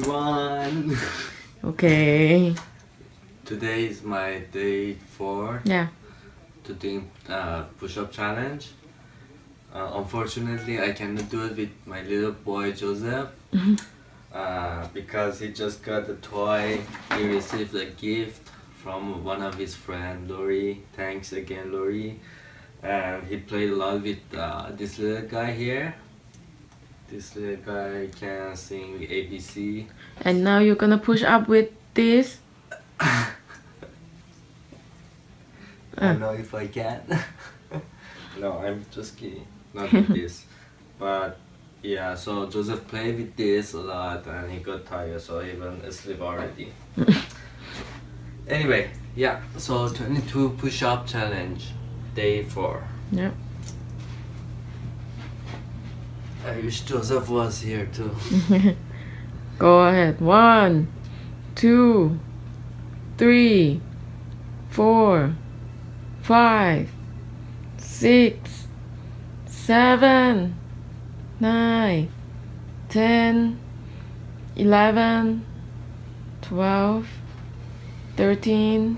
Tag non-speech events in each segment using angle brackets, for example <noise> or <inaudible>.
everyone. <laughs> Okay. Today is my day four Yeah. to do uh, push-up challenge. Uh, unfortunately, I cannot do it with my little boy Joseph uh, because he just got a toy. He received a gift from one of his friend Lori. Thanks again, Lori. And he played a lot with uh, this little guy here. This little guy can sing ABC. And now you're gonna push up with this. <laughs> I don't know if I can. <laughs> no, I'm just kidding. Not with <laughs> this. But yeah, so Joseph played with this a lot and he got tired, so he went asleep already. anyway, yeah, so 22 push up challenge, day 4. Yeah. I wish Joseph was here too. <laughs> Go ahead. One, two, three, four, five, six, seven, nine, ten, eleven, twelve, thirteen,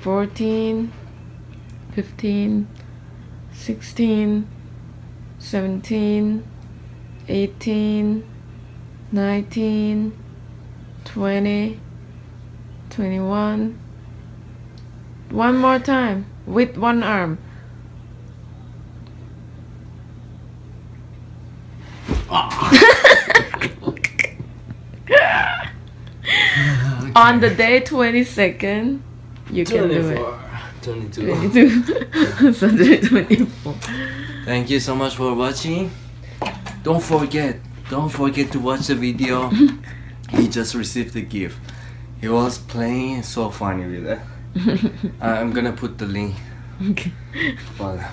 fourteen, fifteen, sixteen, seventeen, eighteen. 19 20 21 one more time with one arm. Ah. <laughs> On the day 22nd you can do it 22. 22 <laughs> Sunday 24 Thank you so much for watching. Don't forget, don't forget to watch the video. <laughs> he just received the gift. He was playing so funny with it. <laughs> I'm gonna put the link. okay thanks.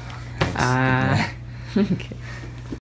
Ah. Okay